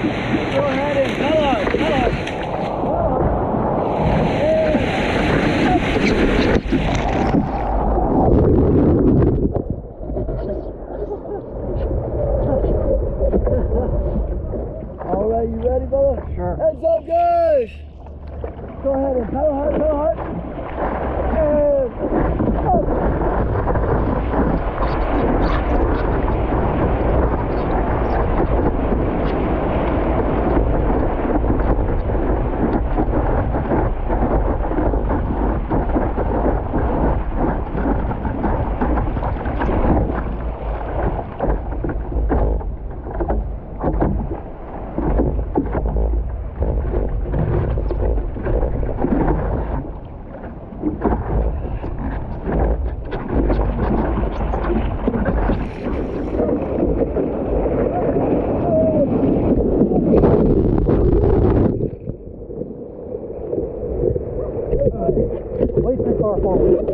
Go ahead and tell us, tell us. All right, you ready, brother? Sure. Heads up, guys. Go ahead and pedal hard, pedal hard. And up. Wait too far forward.